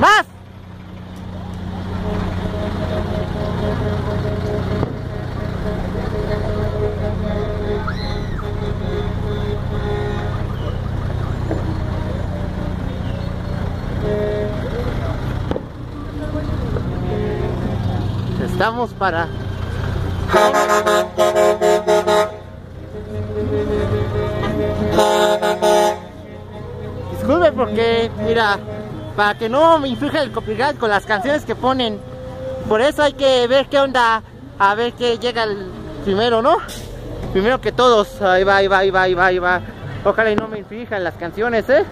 ¡Más! Estamos para Disculpe porque, mira, para que no me inflija el copyright con las canciones que ponen. Por eso hay que ver qué onda, a ver qué llega el primero, ¿no? Primero que todos. Ahí va, ahí va, ahí va, ahí va, ahí va. Ojalá y no me inflijan las canciones, ¿eh?